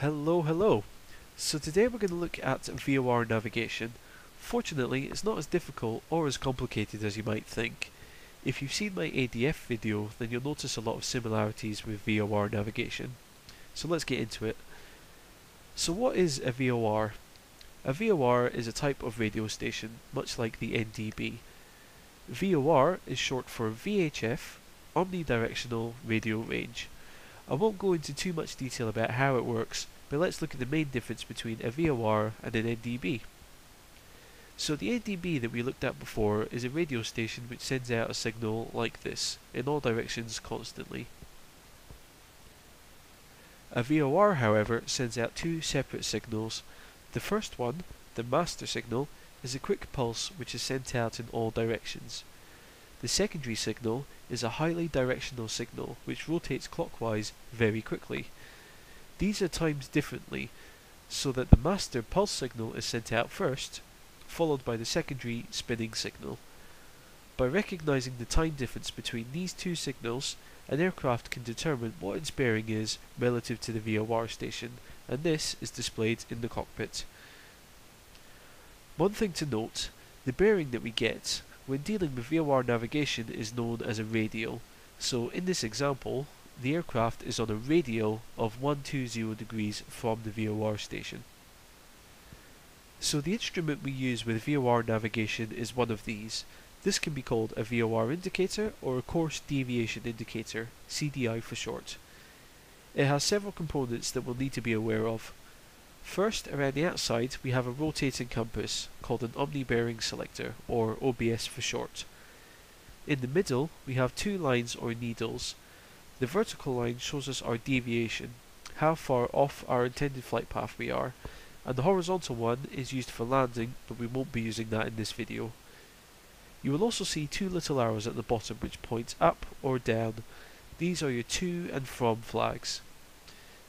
Hello, hello. So today we're going to look at VOR navigation. Fortunately, it's not as difficult or as complicated as you might think. If you've seen my ADF video, then you'll notice a lot of similarities with VOR navigation. So let's get into it. So what is a VOR? A VOR is a type of radio station, much like the NDB. VOR is short for VHF, Omnidirectional Radio Range. I won't go into too much detail about how it works, but let's look at the main difference between a VOR and an NDB. So the NDB that we looked at before is a radio station which sends out a signal like this, in all directions constantly. A VOR, however, sends out two separate signals. The first one, the master signal, is a quick pulse which is sent out in all directions. The secondary signal is a highly directional signal which rotates clockwise very quickly. These are timed differently, so that the master pulse signal is sent out first, followed by the secondary spinning signal. By recognizing the time difference between these two signals, an aircraft can determine what its bearing is relative to the VOR station, and this is displayed in the cockpit. One thing to note, the bearing that we get when dealing with VOR navigation is known as a radial. So in this example, the aircraft is on a radial of 120 degrees from the VOR station. So the instrument we use with VOR navigation is one of these. This can be called a VOR indicator or a course deviation indicator, CDI for short. It has several components that we'll need to be aware of. First, around the outside, we have a rotating compass, called an omni-bearing selector, or OBS for short. In the middle, we have two lines or needles. The vertical line shows us our deviation, how far off our intended flight path we are, and the horizontal one is used for landing, but we won't be using that in this video. You will also see two little arrows at the bottom which point up or down. These are your to and from flags.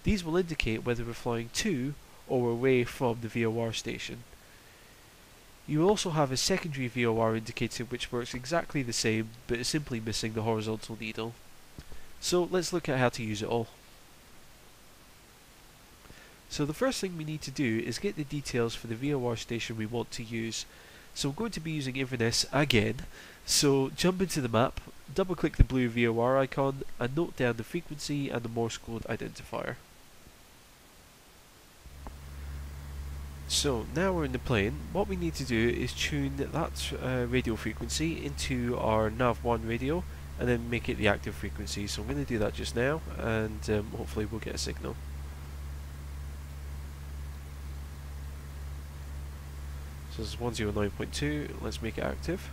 These will indicate whether we're flying to or away from the VOR station. You also have a secondary VOR indicator which works exactly the same but is simply missing the horizontal needle. So let's look at how to use it all. So the first thing we need to do is get the details for the VOR station we want to use. So I'm going to be using Inverness again. So jump into the map, double click the blue VOR icon and note down the frequency and the Morse code identifier. So now we're in the plane, what we need to do is tune that uh, radio frequency into our nav1 radio and then make it the active frequency. So I'm going to do that just now and um, hopefully we'll get a signal. So this is 109.2, let's make it active.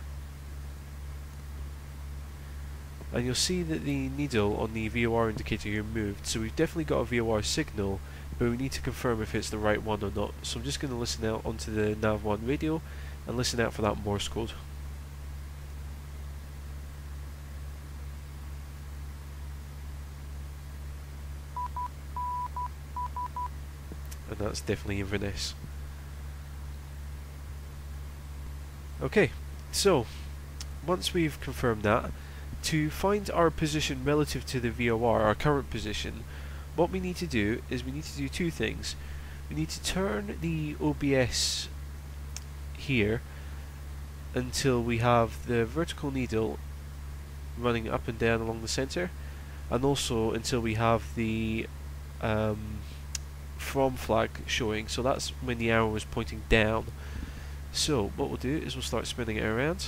And you'll see that the needle on the VOR indicator here moved, so we've definitely got a VOR signal but we need to confirm if it's the right one or not. So I'm just going to listen out onto the nav1 radio and listen out for that Morse code. And that's definitely Inverness. Okay, so once we've confirmed that, to find our position relative to the VOR, our current position, what we need to do is we need to do two things. We need to turn the OBS here until we have the vertical needle running up and down along the center and also until we have the um, from flag showing. So that's when the arrow is pointing down. So what we'll do is we'll start spinning it around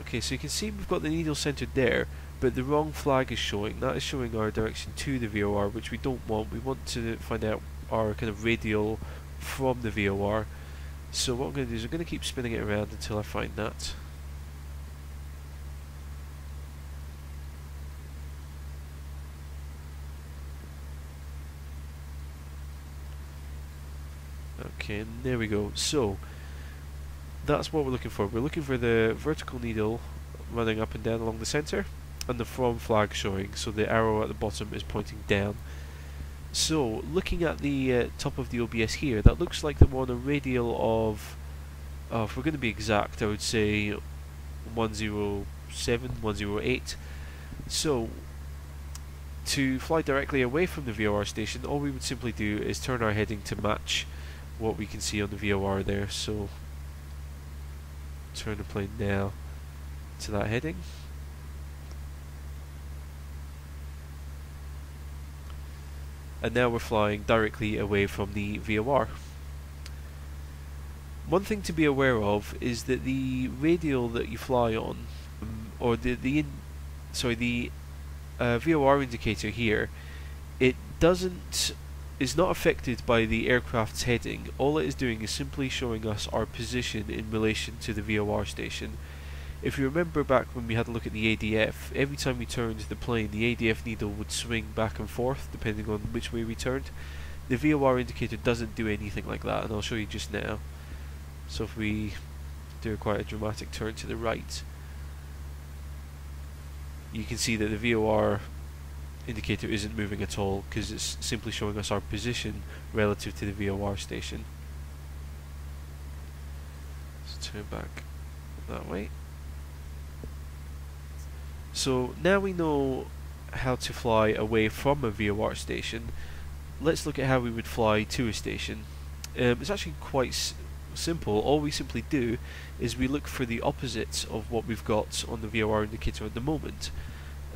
Okay, so you can see we've got the needle centered there, but the wrong flag is showing. That is showing our direction to the VOR, which we don't want. We want to find out our kind of radial from the VOR. So what I'm going to do is I'm going to keep spinning it around until I find that. Okay, there we go. So, that's what we're looking for. We're looking for the vertical needle running up and down along the center and the from flag showing so the arrow at the bottom is pointing down. So looking at the uh, top of the OBS here that looks like the one a radial of uh, if we're going to be exact I would say 107, 108 So, to fly directly away from the VOR station, all we would simply do is turn our heading to match what we can see on the VOR there. So, turn the plane now to that heading. And now we're flying directly away from the VOR. One thing to be aware of is that the radial that you fly on, um, or the the in, sorry the uh, VOR indicator here, it doesn't is not affected by the aircraft's heading. All it is doing is simply showing us our position in relation to the VOR station. If you remember back when we had a look at the ADF, every time we turned the plane, the ADF needle would swing back and forth depending on which way we turned. The VOR indicator doesn't do anything like that, and I'll show you just now. So if we do quite a dramatic turn to the right, you can see that the VOR indicator isn't moving at all because it's simply showing us our position relative to the VOR station. So turn back that way. So now we know how to fly away from a VOR station. Let's look at how we would fly to a station. Um, it's actually quite simple. All we simply do is we look for the opposites of what we've got on the VOR indicator at the moment.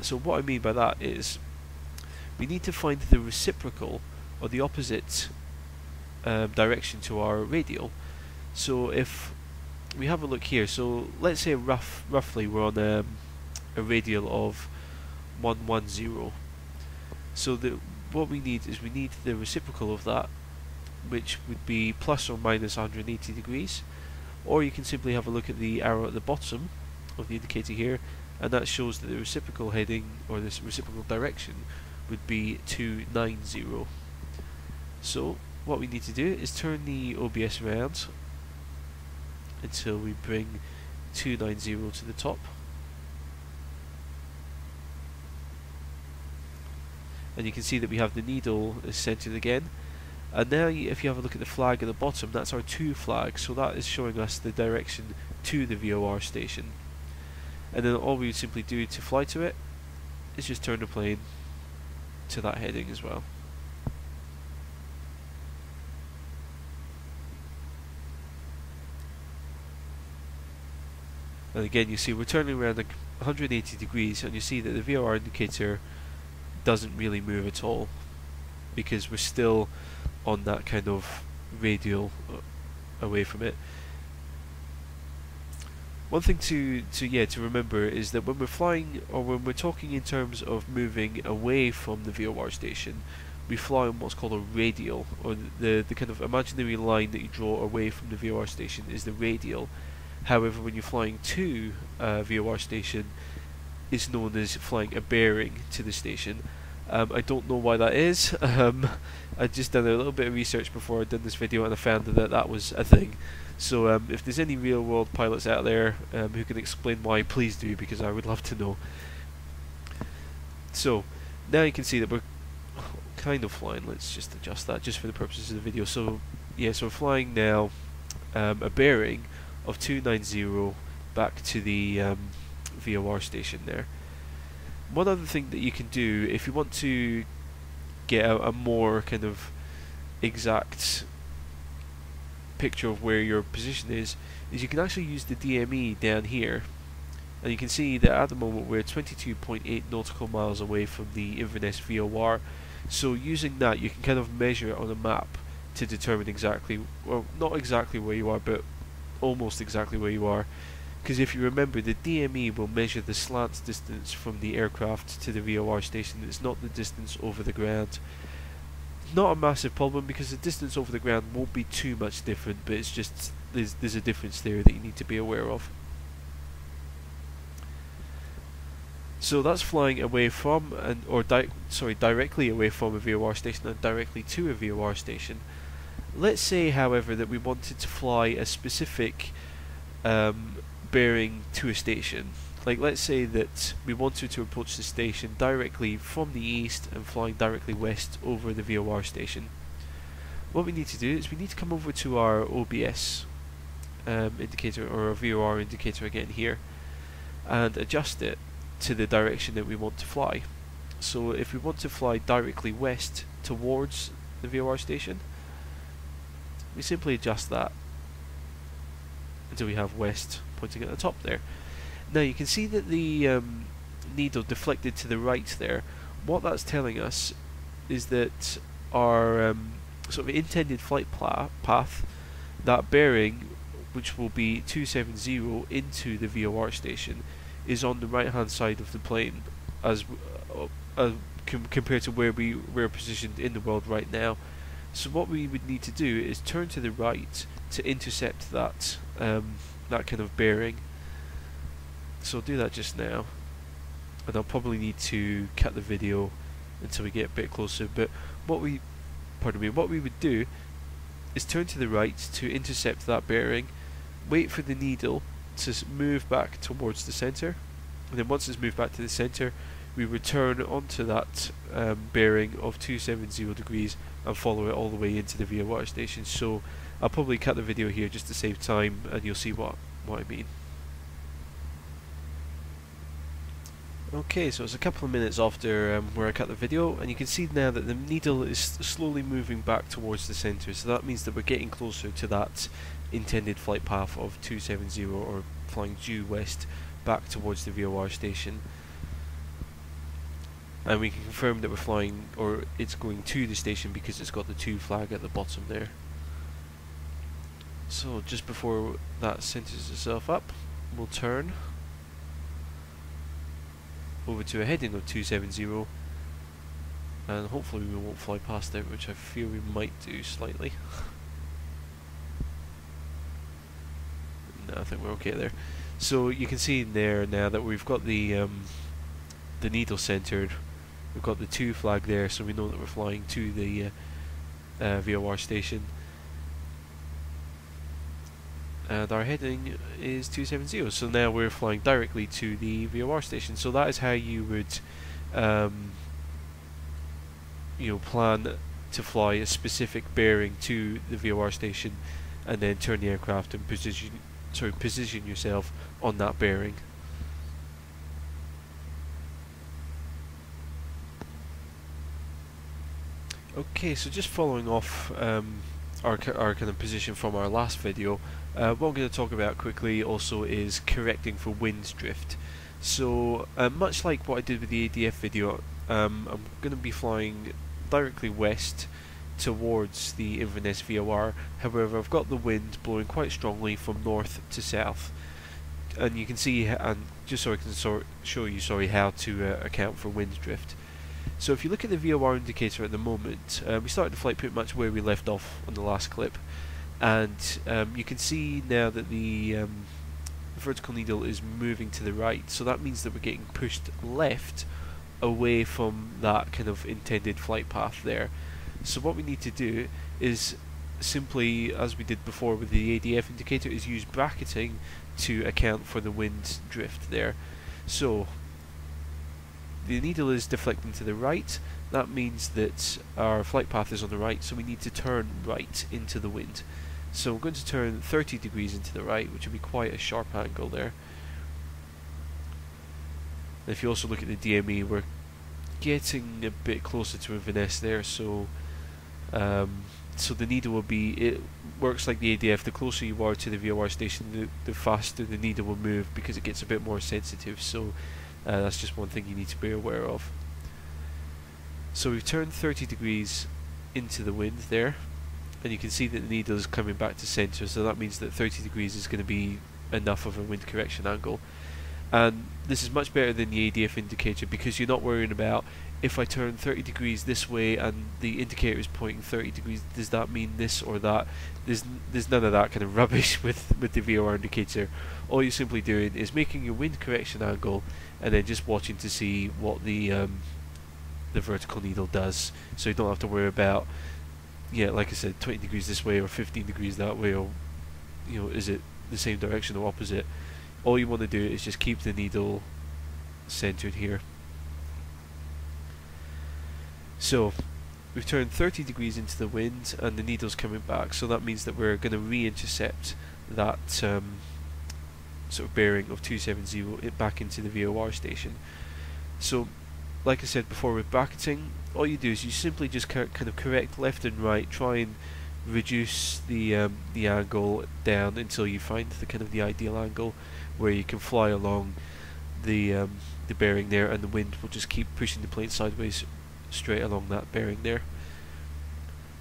So what I mean by that is we need to find the reciprocal or the opposite um, direction to our radial. So if we have a look here, so let's say rough, roughly we're on um, a radial of 110. So the, what we need is we need the reciprocal of that which would be plus or minus 180 degrees or you can simply have a look at the arrow at the bottom of the indicator here and that shows that the reciprocal heading or this reciprocal direction would be 290 so what we need to do is turn the OBS around until we bring 290 to the top. And you can see that we have the needle centered again. And now if you have a look at the flag at the bottom, that's our to flag, so that is showing us the direction to the VOR station. And then all we would simply do to fly to it is just turn the plane to that heading as well. And again you see we're turning around like 180 degrees and you see that the VOR indicator doesn't really move at all because we're still on that kind of radial uh, away from it. One thing to, to yeah to remember is that when we're flying or when we're talking in terms of moving away from the VOR station, we fly on what's called a radial, or the the kind of imaginary line that you draw away from the VOR station is the radial. However, when you're flying to uh, a VOR station, it's known as flying a bearing to the station. Um, I don't know why that is. Um, I just done a little bit of research before I did this video and I found that that was a thing. So um, if there's any real world pilots out there um, who can explain why, please do because I would love to know. So now you can see that we're kind of flying. Let's just adjust that just for the purposes of the video. So yeah, so we're flying now um, a bearing of 290 back to the um, VOR station there one other thing that you can do if you want to get a, a more kind of exact picture of where your position is is you can actually use the DME down here. And you can see that at the moment we're 22.8 nautical miles away from the Inverness VOR so using that you can kind of measure on a map to determine exactly well not exactly where you are but almost exactly where you are because if you remember, the DME will measure the slant distance from the aircraft to the VOR station. It's not the distance over the ground. Not a massive problem because the distance over the ground won't be too much different, but it's just there's there's a difference there that you need to be aware of. So that's flying away from and or di sorry directly away from a VOR station and directly to a VOR station. Let's say, however, that we wanted to fly a specific um, bearing to a station. Like let's say that we wanted to approach the station directly from the east and flying directly west over the VOR station. What we need to do is we need to come over to our OBS um, indicator or a VOR indicator again here and adjust it to the direction that we want to fly. So if we want to fly directly west towards the VOR station, we simply adjust that until we have west pointing at the top there. Now you can see that the um, needle deflected to the right there. What that's telling us is that our um, sort of intended flight path, that bearing, which will be 270 into the VOR station, is on the right hand side of the plane, as uh, uh, com compared to where we we're positioned in the world right now. So what we would need to do is turn to the right to intercept that um, that kind of bearing. So I'll do that just now, and I'll probably need to cut the video until we get a bit closer. But what we, pardon me, what we would do is turn to the right to intercept that bearing, wait for the needle to move back towards the center, and then once it's moved back to the center, we return onto that um, bearing of 270 degrees and follow it all the way into the VOR station. So I'll probably cut the video here just to save time and you'll see what, what I mean. Okay, so it's a couple of minutes after um, where I cut the video, and you can see now that the needle is slowly moving back towards the centre, so that means that we're getting closer to that intended flight path of 270 or flying due west back towards the VOR station. And we can confirm that we're flying, or it's going to the station because it's got the to flag at the bottom there. So just before that centres itself up, we'll turn over to a heading of 270 and hopefully we won't fly past it, which I fear we might do slightly. no, I think we're okay there. So you can see in there now that we've got the um, the needle centered, we've got the to flag there, so we know that we're flying to the uh, uh, VOR station. And our heading is 270 so now we're flying directly to the VOR station. So that is how you would um, you know plan to fly a specific bearing to the VOR station and then turn the aircraft and position sorry position yourself on that bearing okay so just following off um, our, our kind of position from our last video uh, what I'm going to talk about quickly also is correcting for wind drift. So uh, much like what I did with the ADF video, um, I'm going to be flying directly west towards the Inverness VOR. However, I've got the wind blowing quite strongly from north to south, and you can see, and just so I can show you, sorry, how to uh, account for wind drift. So if you look at the VOR indicator at the moment, uh, we started the flight pretty much where we left off on the last clip. And um, you can see now that the um, vertical needle is moving to the right. So that means that we're getting pushed left away from that kind of intended flight path there. So what we need to do is simply as we did before with the ADF indicator is use bracketing to account for the wind drift there. So the needle is deflecting to the right. That means that our flight path is on the right so we need to turn right into the wind. So I'm going to turn 30 degrees into the right, which would be quite a sharp angle there. If you also look at the DME, we're getting a bit closer to Inverness there, so um, so the needle will be, it works like the ADF, the closer you are to the VOR station, the, the faster the needle will move because it gets a bit more sensitive, so uh, that's just one thing you need to be aware of. So we've turned 30 degrees into the wind there, and you can see that the needle is coming back to center so that means that 30 degrees is going to be enough of a wind correction angle. And this is much better than the ADF indicator because you're not worrying about if I turn 30 degrees this way and the indicator is pointing 30 degrees does that mean this or that? There's there's none of that kind of rubbish with with the VOR indicator. All you're simply doing is making your wind correction angle and then just watching to see what the um, the vertical needle does so you don't have to worry about yeah, like I said, 20 degrees this way or 15 degrees that way, or you know, is it the same direction or opposite? All you want to do is just keep the needle centered here. So we've turned 30 degrees into the wind, and the needle's coming back. So that means that we're going to re-intercept that um, sort of bearing of 270 it back into the VOR station. So, like I said before with bracketing, all you do is you simply just kind of correct left and right, try and reduce the um, the angle down until you find the kind of the ideal angle where you can fly along the um, the bearing there, and the wind will just keep pushing the plane sideways straight along that bearing there.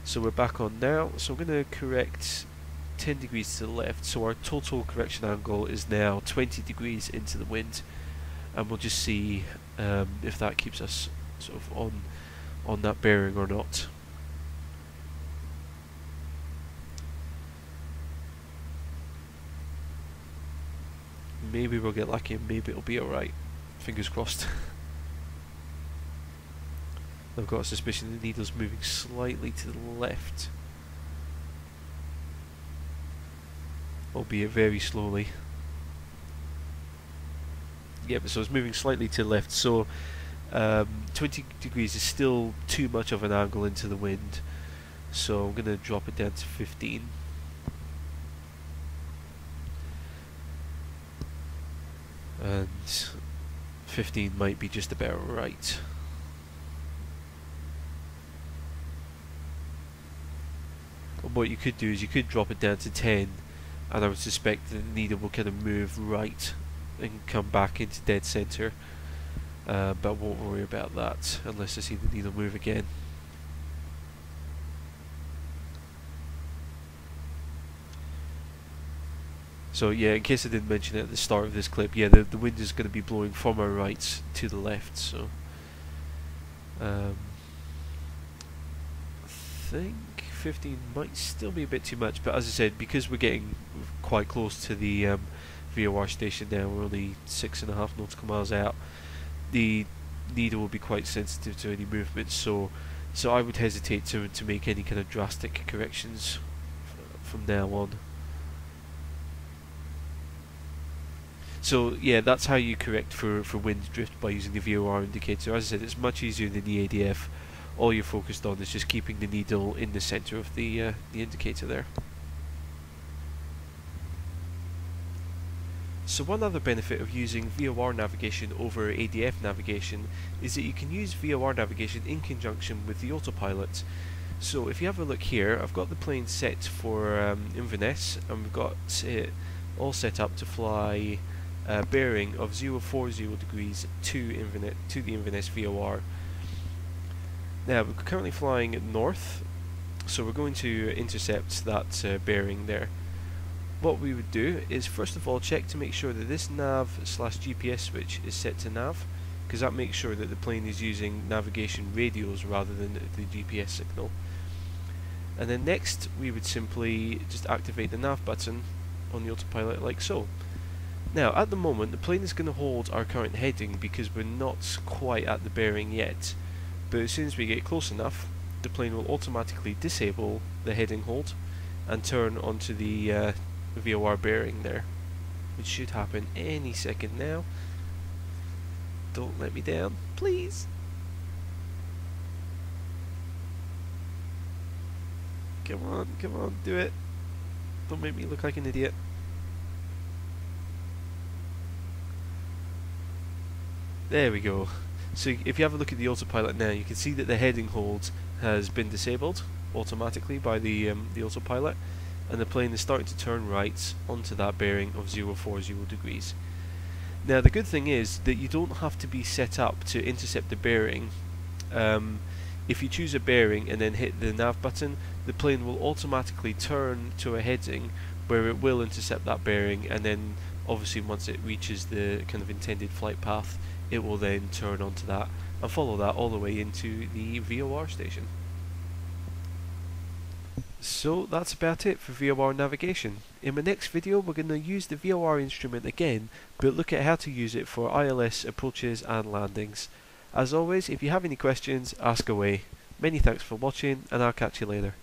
So we're back on now. So I'm going to correct 10 degrees to the left. So our total correction angle is now 20 degrees into the wind, and we'll just see um, if that keeps us sort of on on that bearing or not. Maybe we'll get lucky and maybe it'll be alright. Fingers crossed. I've got a suspicion the needle's moving slightly to the left. Albeit very slowly. Yep, so it's moving slightly to the left, so um, 20 degrees is still too much of an angle into the wind. So I'm going to drop it down to 15. And 15 might be just about right. what you could do is you could drop it down to 10 and I would suspect that the needle will kind of move right and come back into dead center. Uh, but won't worry about that unless I see the needle move again. So yeah, in case I didn't mention it at the start of this clip, yeah, the, the wind is going to be blowing from our right to the left, so... Um, I think 15 might still be a bit too much, but as I said, because we're getting quite close to the um, VOR station now, we're only six and a half nautical miles out, the needle will be quite sensitive to any movement, so so I would hesitate to, to make any kind of drastic corrections from now on. So yeah, that's how you correct for, for wind drift by using the VOR indicator. As I said, it's much easier than the ADF. All you're focused on is just keeping the needle in the center of the uh, the indicator there. So one other benefit of using VOR navigation over ADF navigation is that you can use VOR navigation in conjunction with the autopilot. So if you have a look here, I've got the plane set for um, Inverness and we've got it all set up to fly a bearing of 040 degrees to, Inverness, to the Inverness VOR. Now we're currently flying north, so we're going to intercept that uh, bearing there. What we would do is first of all check to make sure that this nav slash GPS switch is set to nav, because that makes sure that the plane is using navigation radios rather than the, the GPS signal. And then next we would simply just activate the nav button on the autopilot like so. Now, at the moment, the plane is going to hold our current heading because we're not quite at the bearing yet. But as soon as we get close enough, the plane will automatically disable the heading hold and turn onto the uh, VOR bearing there, which should happen any second now. Don't let me down, please. Come on, come on, do it. Don't make me look like an idiot. There we go. So if you have a look at the autopilot now, you can see that the heading hold has been disabled automatically by the um, the autopilot, and the plane is starting to turn right onto that bearing of 040 degrees. Now the good thing is that you don't have to be set up to intercept the bearing. Um, if you choose a bearing and then hit the nav button, the plane will automatically turn to a heading where it will intercept that bearing and then obviously once it reaches the kind of intended flight path it will then turn onto that and follow that all the way into the VOR station. So that's about it for VOR navigation. In my next video we're going to use the VOR instrument again but look at how to use it for ILS approaches and landings. As always if you have any questions ask away. Many thanks for watching and I'll catch you later.